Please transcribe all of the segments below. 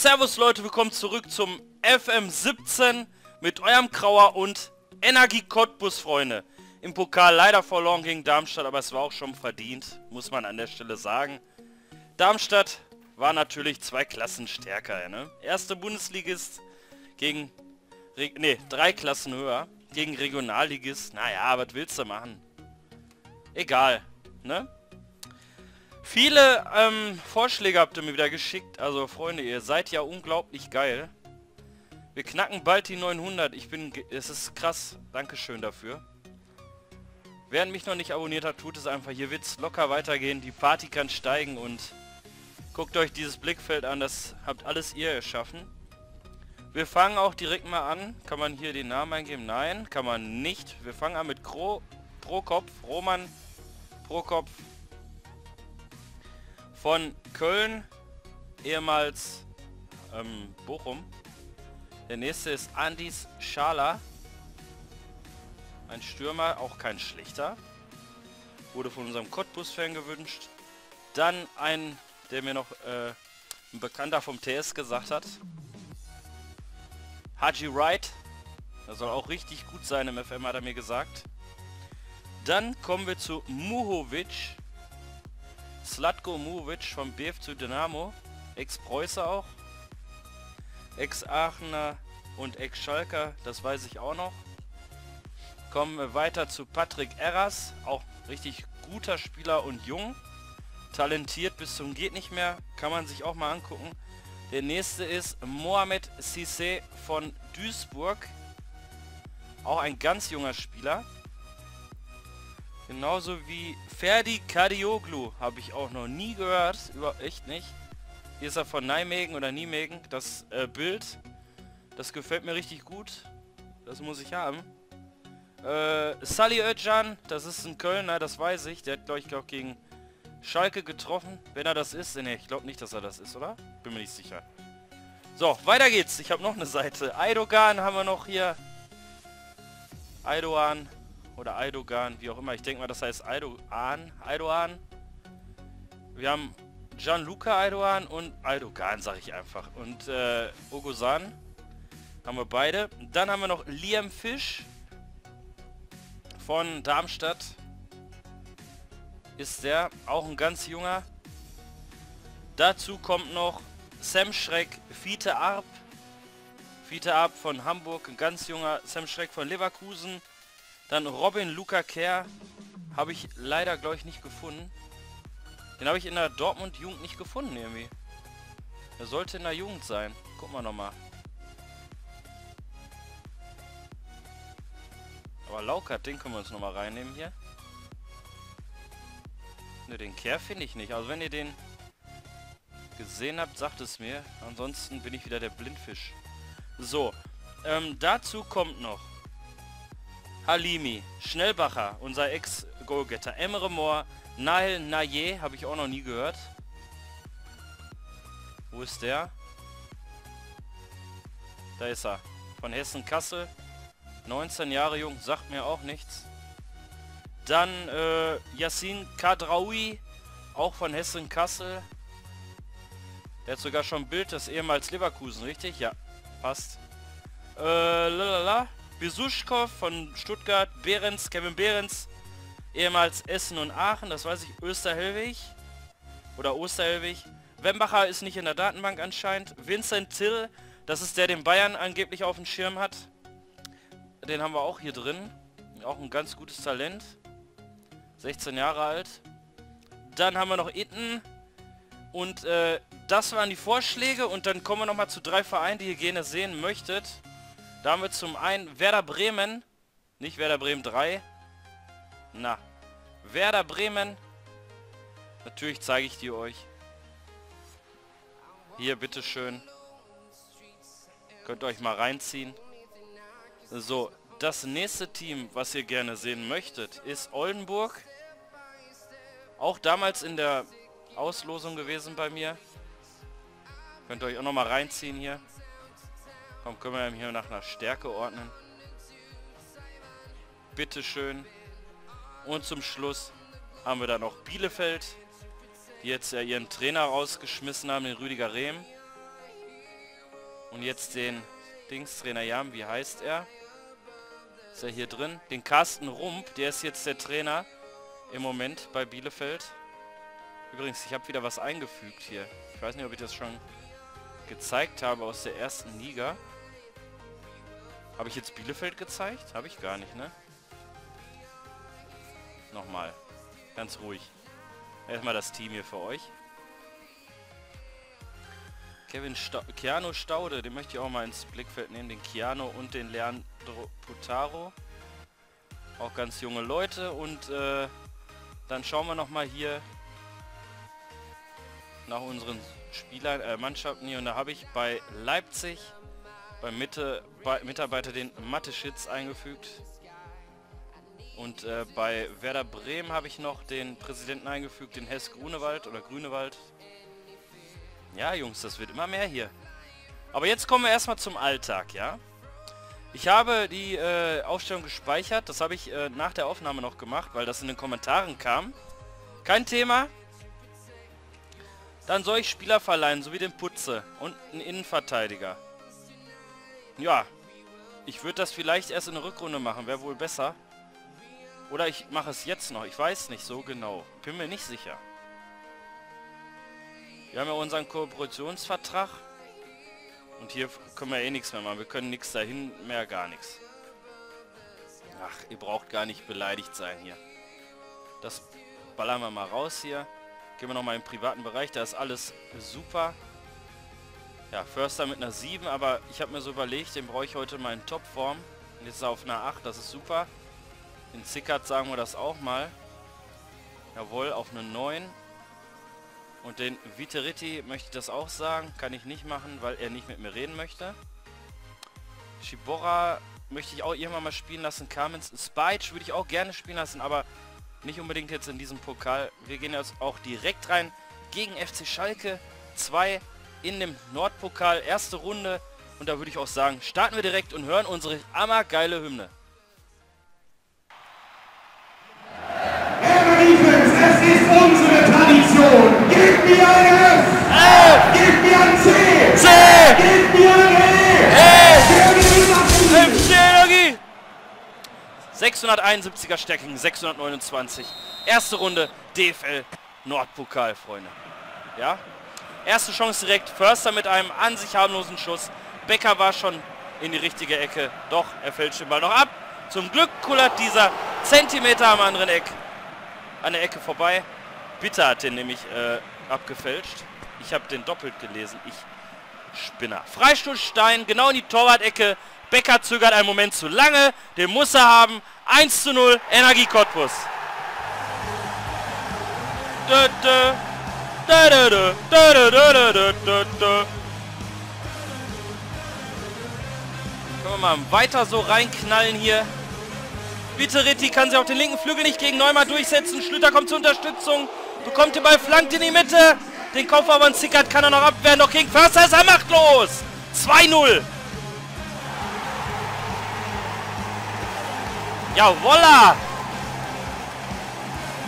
Servus Leute, willkommen zurück zum FM17 mit eurem Krauer und Energie Cottbus, Freunde. Im Pokal leider verloren gegen Darmstadt, aber es war auch schon verdient, muss man an der Stelle sagen. Darmstadt war natürlich zwei Klassen stärker, ne? Erste Bundesligist gegen, Re nee, drei Klassen höher, gegen Regionalligist. Naja, was willst du machen? Egal, ne? Viele ähm, Vorschläge habt ihr mir wieder geschickt. Also Freunde, ihr seid ja unglaublich geil. Wir knacken bald die 900. Ich bin... Es ist krass. Dankeschön dafür. Wer mich noch nicht abonniert hat, tut es einfach. Hier wird es locker weitergehen. Die Party kann steigen und... Guckt euch dieses Blickfeld an. Das habt alles ihr erschaffen. Wir fangen auch direkt mal an. Kann man hier den Namen eingeben? Nein, kann man nicht. Wir fangen an mit Kro Prokop. Roman Prokop von Köln, ehemals ähm, Bochum. Der nächste ist Andis Schala. Ein Stürmer, auch kein schlechter. Wurde von unserem Cottbus-Fan gewünscht. Dann ein, der mir noch äh, ein Bekannter vom TS gesagt hat. Haji Wright. Der soll auch richtig gut sein im FM, hat er mir gesagt. Dann kommen wir zu Muhovic. Slatko Muvic vom BF zu Dynamo. Ex-Preußer auch. Ex-Aachener und Ex-Schalker, das weiß ich auch noch. Kommen wir weiter zu Patrick Erras, auch richtig guter Spieler und jung. Talentiert bis zum geht nicht mehr, kann man sich auch mal angucken. Der nächste ist Mohamed Sissé von Duisburg. Auch ein ganz junger Spieler. Genauso wie Ferdi Kadioglu habe ich auch noch nie gehört. Über echt nicht. Hier ist er von Nijmegen oder Nijmegen. Das äh, Bild. Das gefällt mir richtig gut. Das muss ich haben. Äh, Sally Özcan, das ist ein Kölner, das weiß ich. Der hat, glaube ich, auch gegen Schalke getroffen. Wenn er das ist. Ne, ich glaube nicht, dass er das ist, oder? Bin mir nicht sicher. So, weiter geht's. Ich habe noch eine Seite. Eidogan haben wir noch hier. Eidogan. Oder Eidogan, wie auch immer. Ich denke mal, das heißt Eidogan. Eidogan. Wir haben Gianluca Eidogan und Eidogan, sage ich einfach. Und äh, Ogosan haben wir beide. Dann haben wir noch Liam Fisch von Darmstadt. Ist der auch ein ganz junger. Dazu kommt noch Sam Schreck, Fiete Arp. Fiete Arp von Hamburg, ein ganz junger. Sam Schreck von Leverkusen. Dann Robin Luca Kerr habe ich leider, glaube ich, nicht gefunden. Den habe ich in der Dortmund-Jugend nicht gefunden irgendwie. Er sollte in der Jugend sein. Guck mal nochmal. Aber Laukert, den können wir uns nochmal reinnehmen hier. Ne, den Kerr finde ich nicht. Also wenn ihr den gesehen habt, sagt es mir. Ansonsten bin ich wieder der Blindfisch. So, ähm, dazu kommt noch Halimi, Schnellbacher, unser Ex-Goalgetter, Emre Moore, Nail Naye, habe ich auch noch nie gehört. Wo ist der? Da ist er. Von Hessen-Kassel. 19 Jahre jung, sagt mir auch nichts. Dann äh, Yassin Kadraoui, auch von Hessen-Kassel. Der hat sogar schon ein Bild des ehemals Leverkusen, richtig? Ja, passt. Äh, lalala. Besuschkow von Stuttgart, Behrens, Kevin Behrens, ehemals Essen und Aachen, das weiß ich, Österhelwig oder Osterhelwig. Wembacher ist nicht in der Datenbank anscheinend. Vincent Till, das ist der, den Bayern angeblich auf dem Schirm hat. Den haben wir auch hier drin. Auch ein ganz gutes Talent. 16 Jahre alt. Dann haben wir noch Itten. Und äh, das waren die Vorschläge. Und dann kommen wir nochmal zu drei Vereinen, die ihr gerne sehen möchtet. Da haben wir zum einen Werder Bremen. Nicht Werder Bremen 3. Na. Werder Bremen. Natürlich zeige ich die euch. Hier, bitteschön. Könnt ihr euch mal reinziehen. So, das nächste Team, was ihr gerne sehen möchtet, ist Oldenburg. Auch damals in der Auslosung gewesen bei mir. Könnt ihr euch auch noch mal reinziehen hier. Komm, können wir hier nach einer Stärke ordnen. Bitteschön. Und zum Schluss haben wir dann noch Bielefeld, die jetzt ja ihren Trainer rausgeschmissen haben, den Rüdiger Rehm. Und jetzt den Dingstrainer Jam, wie heißt er? Ist er hier drin? Den Carsten Rump, der ist jetzt der Trainer im Moment bei Bielefeld. Übrigens, ich habe wieder was eingefügt hier. Ich weiß nicht, ob ich das schon gezeigt habe aus der ersten Liga. Habe ich jetzt Bielefeld gezeigt? Habe ich gar nicht, ne? Nochmal. Ganz ruhig. Erstmal das Team hier für euch. Kevin Sta Keanu Staude, den möchte ich auch mal ins Blickfeld nehmen. Den Keanu und den Leandro Putaro. Auch ganz junge Leute. Und äh, dann schauen wir nochmal hier nach unseren Spielern, äh, Mannschaften hier. Und da habe ich bei Leipzig beim Mitte, bei, Mitarbeiter den Mathe-Schitz eingefügt. Und äh, bei Werder Bremen habe ich noch den Präsidenten eingefügt, den Hess Grunewald oder Grünewald. Ja, Jungs, das wird immer mehr hier. Aber jetzt kommen wir erstmal zum Alltag, ja? Ich habe die äh, Aufstellung gespeichert. Das habe ich äh, nach der Aufnahme noch gemacht, weil das in den Kommentaren kam. Kein Thema. Dann soll ich Spieler verleihen, sowie den Putze und einen Innenverteidiger. Ja, ich würde das vielleicht erst in der Rückrunde machen, wäre wohl besser. Oder ich mache es jetzt noch, ich weiß nicht so genau. Bin mir nicht sicher. Wir haben ja unseren Kooperationsvertrag. Und hier können wir eh nichts mehr machen. Wir können nichts dahin, mehr gar nichts. Ach, ihr braucht gar nicht beleidigt sein hier. Das ballern wir mal raus hier. Gehen wir nochmal im privaten Bereich. Da ist alles super. Ja, Förster mit einer 7, aber ich habe mir so überlegt, den brauche ich heute mal in Topform. Und jetzt ist er auf einer 8, das ist super. In Zickert sagen wir das auch mal. Jawohl, auf eine 9. Und den Viteriti möchte ich das auch sagen. Kann ich nicht machen, weil er nicht mit mir reden möchte. Shibora möchte ich auch irgendwann mal spielen lassen. Carmens Spike würde ich auch gerne spielen lassen, aber nicht unbedingt jetzt in diesem Pokal. Wir gehen jetzt auch direkt rein gegen FC Schalke 2 in dem Nordpokal, erste Runde. Und da würde ich auch sagen, starten wir direkt und hören unsere hammergeile Hymne. Defense, es ist unsere Tradition. Gib mir ein F. F. Gib mir ein C. C. Gib mir ein E. E. FC Energie. 671er Stacking, 629. Erste Runde DFL Nordpokal, Freunde. Ja, Erste Chance direkt. Förster mit einem an sich harmlosen Schuss. Becker war schon in die richtige Ecke. Doch, er fällt den Ball noch ab. Zum Glück kullert dieser Zentimeter am anderen Eck an der Ecke vorbei. Bitter hat den nämlich äh, abgefälscht. Ich habe den doppelt gelesen. Ich Spinner. Freistoßstein, genau in die Torwart-Ecke. Becker zögert einen Moment zu lange. Den muss er haben. 1 zu 0, Energie Cottbus. Dö, dö. Können wir mal weiter so reinknallen hier. Bitte Ritti kann sich auf den linken Flügel nicht gegen Neumann durchsetzen. Schlüter kommt zur Unterstützung. Bekommt den Ball, flankt in die Mitte. Den Kopf aber ein Zickert kann er noch abwehren. Noch gegen Förster ist er machtlos. 2-0. Jawolla.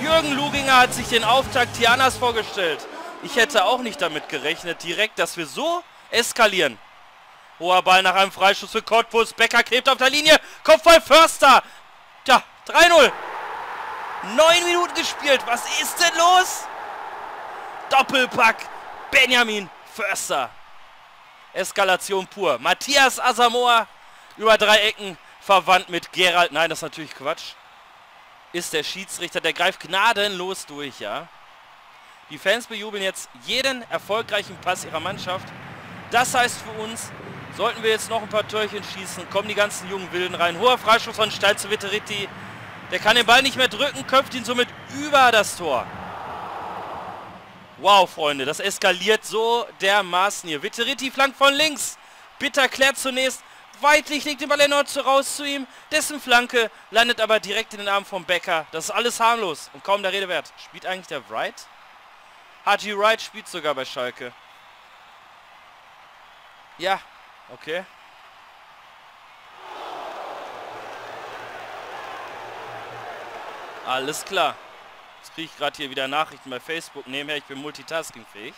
Jürgen Luginger hat sich den Auftakt hier anders vorgestellt. Ich hätte auch nicht damit gerechnet, direkt, dass wir so eskalieren. Hoher Ball nach einem Freischuss für Cottbus. Becker klebt auf der Linie. Kopfball Förster. Tja, 3-0. Neun Minuten gespielt. Was ist denn los? Doppelpack. Benjamin Förster. Eskalation pur. Matthias Asamoah über drei Ecken verwandt mit Gerald. Nein, das ist natürlich Quatsch. Ist der Schiedsrichter. Der greift gnadenlos durch, ja. Die Fans bejubeln jetzt jeden erfolgreichen Pass ihrer Mannschaft. Das heißt für uns, sollten wir jetzt noch ein paar Törchen schießen, kommen die ganzen jungen Wilden rein. Hoher Freistoß von Steil zu Vitteritti. Der kann den Ball nicht mehr drücken, köpft ihn somit über das Tor. Wow, Freunde, das eskaliert so dermaßen hier. Vitteritti flankt von links. Bitter klärt zunächst. Weitlich legt den Ball erneut raus zu ihm. Dessen Flanke landet aber direkt in den Arm vom Becker. Das ist alles harmlos und kaum der Rede wert. Spielt eigentlich der Wright? Haji Wright spielt sogar bei Schalke. Ja, okay. Alles klar. Jetzt kriege ich gerade hier wieder Nachrichten bei Facebook. Nebenher, ich bin multitaskingfähig.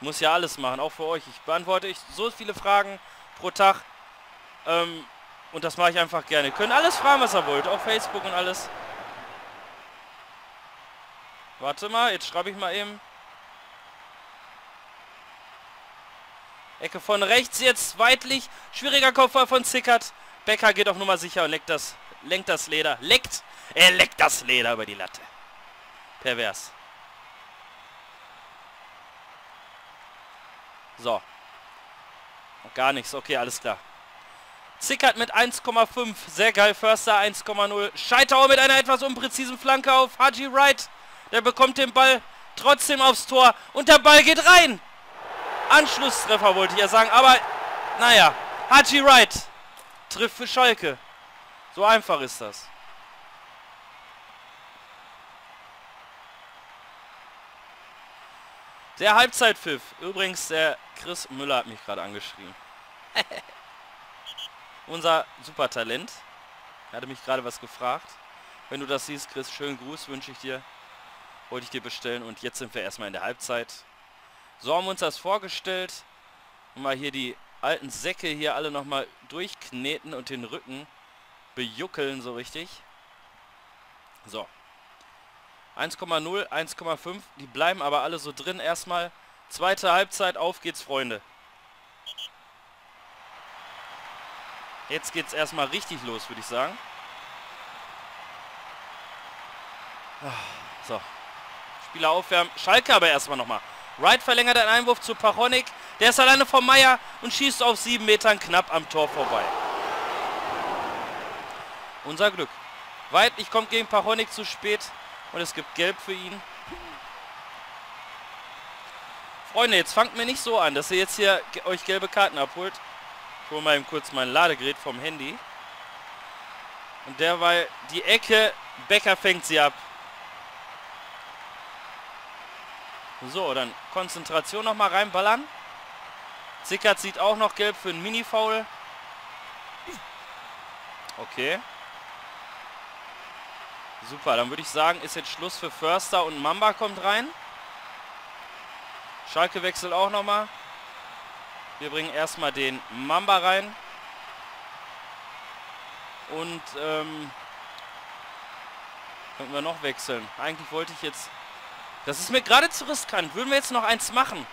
Muss ja alles machen, auch für euch. Ich beantworte euch so viele Fragen pro Tag. Ähm, und das mache ich einfach gerne. Könnt alles fragen, was ihr wollt. Auch Facebook und alles. Warte mal, jetzt schreibe ich mal eben. Ecke von rechts jetzt, weitlich. Schwieriger Kopfball von Zickert. Becker geht auf Nummer sicher und leckt das, lenkt das Leder. Leckt! Er leckt das Leder über die Latte. Pervers. So. Gar nichts. Okay, alles klar. Zickert mit 1,5. Sehr geil. Förster 1,0. Scheitauer mit einer etwas unpräzisen Flanke auf Haji Wright. Der bekommt den Ball trotzdem aufs Tor. Und der Ball geht rein. Anschlusstreffer wollte ich ja sagen. Aber, naja. Haji Wright trifft für Schalke. So einfach ist das. Der Halbzeitpfiff. Übrigens, der Chris Müller hat mich gerade angeschrieben. Unser Supertalent. Er hatte mich gerade was gefragt. Wenn du das siehst, Chris, schönen Gruß wünsche ich dir. Wollte ich dir bestellen. Und jetzt sind wir erstmal in der Halbzeit. So haben wir uns das vorgestellt. Mal hier die alten Säcke hier alle nochmal durchkneten und den Rücken bejuckeln so richtig. So. 1,0, 1,5. Die bleiben aber alle so drin erstmal. Zweite Halbzeit, auf geht's, Freunde. Jetzt geht's erstmal richtig los, würde ich sagen. Ah, so. Spieler aufwärmen. Schalke aber erstmal nochmal. Wright verlängert einen Einwurf zu Pachonik. Der ist alleine vom Meier und schießt auf sieben Metern knapp am Tor vorbei. Unser Glück. Weidlich kommt gegen Pachonik zu spät und es gibt Gelb für ihn. Freunde, jetzt fangt mir nicht so an, dass ihr jetzt hier euch gelbe Karten abholt. Hole mal eben kurz mein Ladegerät vom Handy. Und derweil die Ecke, Becker fängt sie ab. So, dann Konzentration nochmal reinballern. Zickert sieht auch noch gelb für einen Mini-Foul. Okay. Super, dann würde ich sagen, ist jetzt Schluss für Förster und Mamba kommt rein. Schalke wechselt auch nochmal. Wir bringen erstmal den Mamba rein. Und ähm, könnten wir noch wechseln. Eigentlich wollte ich jetzt das ist mir gerade zu riskant. Würden wir jetzt noch eins machen?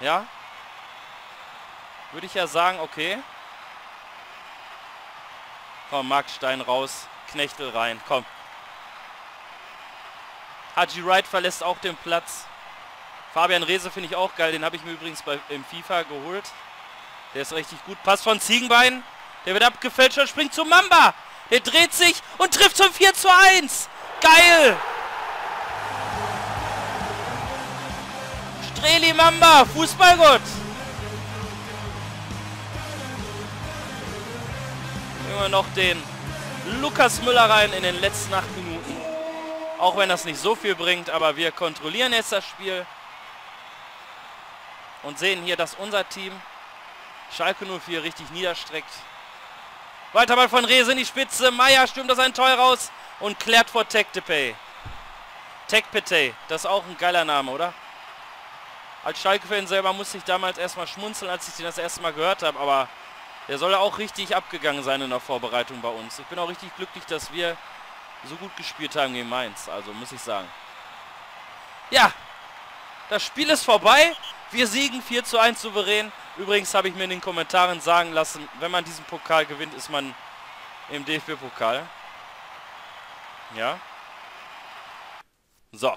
Ja? Würde ich ja sagen, okay. Komm, Markstein raus. Knechtel rein. Komm. Haji Wright verlässt auch den Platz. Fabian Rehse finde ich auch geil. Den habe ich mir übrigens bei, im FIFA geholt. Der ist richtig gut. Pass von Ziegenbein. Der wird abgefälscht und springt zu Mamba. Der dreht sich und trifft zum 4 zu 1. Geil! Streli Mamba, Fußballgott. Immer noch den Lukas Müller rein in den letzten acht Minuten. Auch wenn das nicht so viel bringt, aber wir kontrollieren jetzt das Spiel. Und sehen hier, dass unser Team Schalke 04 richtig niederstreckt. Weiter mal von Rehse in die Spitze. Meier stürmt aus ein Tor raus und klärt vor Tektepe. Tekpete, das ist auch ein geiler Name, oder? Als Schalke-Fan selber musste ich damals erstmal schmunzeln, als ich den das erste Mal gehört habe, aber der soll auch richtig abgegangen sein in der Vorbereitung bei uns. Ich bin auch richtig glücklich, dass wir so gut gespielt haben gegen Mainz, also muss ich sagen. Ja, das Spiel ist vorbei. Wir siegen 4 zu 1 souverän. Übrigens habe ich mir in den Kommentaren sagen lassen, wenn man diesen Pokal gewinnt, ist man im DFB-Pokal. Ja. So.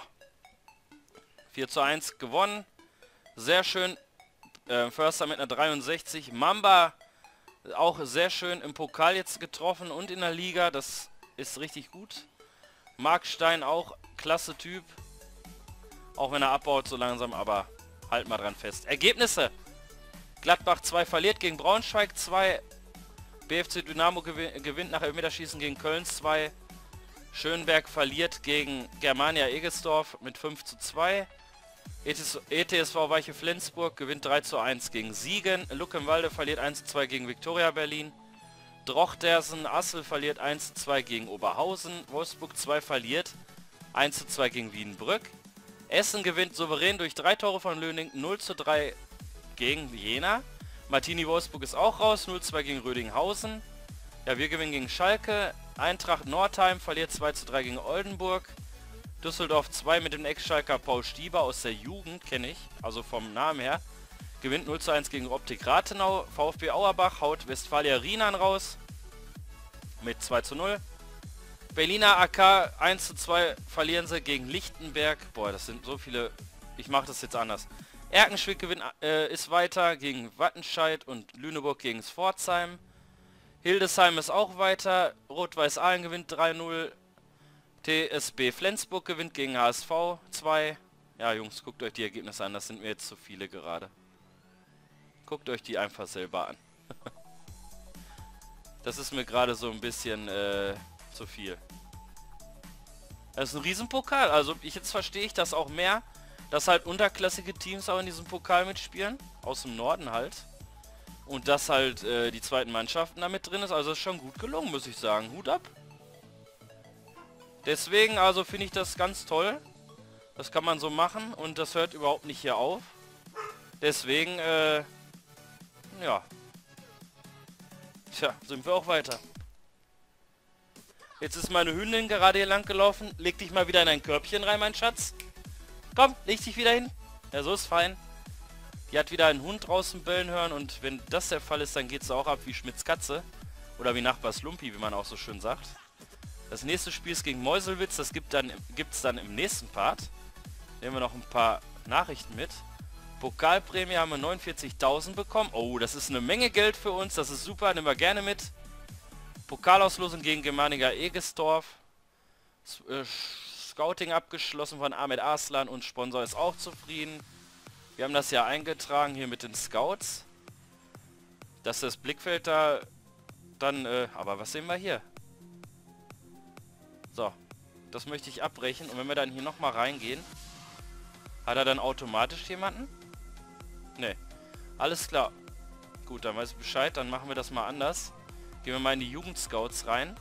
4 zu 1 gewonnen. Sehr schön. Äh, Förster mit einer 63. Mamba auch sehr schön im Pokal jetzt getroffen und in der Liga. Das ist richtig gut. Mark Stein auch klasse Typ. Auch wenn er abbaut so langsam, aber halt mal dran fest. Ergebnisse. Gladbach 2 verliert gegen Braunschweig 2. BFC Dynamo gewinnt nach Elfmeterschießen gegen Köln 2. Schönberg verliert gegen Germania Egelsdorf mit 5 zu 2. ETSV Weiche Flensburg gewinnt 3 zu 1 gegen Siegen. Luckenwalde verliert 1 zu 2 gegen Viktoria Berlin. Drochtersen Assel verliert 1 zu 2 gegen Oberhausen. Wolfsburg 2 verliert 1 zu 2 gegen Wiedenbrück. Essen gewinnt souverän durch drei Tore von Löning 0 zu 3 gegen Jena. Martini Wolfsburg ist auch raus, 0-2 gegen Rödinghausen. Ja, wir gewinnen gegen Schalke. Eintracht Nordheim verliert 2 zu 3 gegen Oldenburg. Düsseldorf 2 mit dem Ex-Schalker Paul Stieber aus der Jugend, kenne ich, also vom Namen her. Gewinnt 0 zu 1 gegen Optik Rathenau. VfB Auerbach haut Westfalia Rienan raus. Mit 2 zu 0. Berliner AK 1 zu 2 verlieren sie gegen Lichtenberg. Boah, das sind so viele... Ich mache das jetzt anders. Erkenschwick gewinnt, äh, ist weiter gegen Wattenscheid und Lüneburg gegen Pforzheim. Hildesheim ist auch weiter. Rot-Weiß Aalen gewinnt 3-0. TSB Flensburg gewinnt gegen HSV 2. Ja, Jungs, guckt euch die Ergebnisse an. Das sind mir jetzt zu viele gerade. Guckt euch die einfach selber an. das ist mir gerade so ein bisschen äh, zu viel. Das ist ein Riesenpokal. Also ich jetzt verstehe ich das auch mehr, dass halt unterklassige Teams auch in diesem Pokal mitspielen. Aus dem Norden halt. Und dass halt äh, die zweiten Mannschaften damit drin ist. Also ist schon gut gelungen, muss ich sagen. Hut ab. Deswegen also finde ich das ganz toll. Das kann man so machen und das hört überhaupt nicht hier auf. Deswegen, äh, ja. Tja, sind wir auch weiter. Jetzt ist meine Hündin gerade hier lang gelaufen. Leg dich mal wieder in ein Körbchen rein, mein Schatz. Komm, leg dich wieder hin. Ja, so ist fein. Die hat wieder einen Hund draußen bellen hören und wenn das der Fall ist, dann geht es auch ab wie Schmitz Katze. Oder wie Nachbars Lumpi, wie man auch so schön sagt. Das nächste Spiel ist gegen Meuselwitz, das gibt dann gibt's dann im nächsten Part. Nehmen wir noch ein paar Nachrichten mit. Pokalprämie haben wir 49.000 bekommen. Oh, das ist eine Menge Geld für uns, das ist super, nehmen wir gerne mit. Pokalauslosung gegen Germaniga Egestorf. Äh, Scouting abgeschlossen von Ahmed Arslan und Sponsor ist auch zufrieden. Wir haben das ja eingetragen hier mit den Scouts. Dass das Blickfeld da dann, äh, aber was sehen wir hier? So, das möchte ich abbrechen. Und wenn wir dann hier nochmal reingehen, hat er dann automatisch jemanden? Ne, alles klar. Gut, dann weiß ich Bescheid. Dann machen wir das mal anders. Gehen wir mal in die Jugendscouts rein.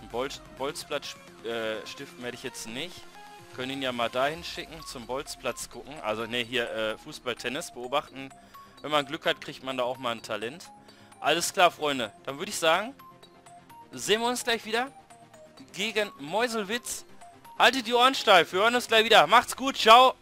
Ein Bol Bolzplatz äh, stiften werde ich jetzt nicht. Können ihn ja mal dahin schicken, zum Bolzplatz gucken. Also ne, hier äh, Fußball-Tennis beobachten. Wenn man Glück hat, kriegt man da auch mal ein Talent. Alles klar, Freunde. Dann würde ich sagen, sehen wir uns gleich wieder gegen Meuselwitz. Haltet die Ohren steif. Wir hören uns gleich wieder. Macht's gut. Ciao.